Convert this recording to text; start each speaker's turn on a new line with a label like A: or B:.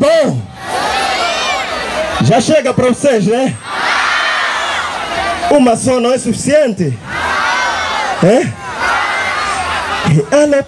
A: Bom, já chega para vocês, né? Uma só não é suficiente? É? Alô,